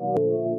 you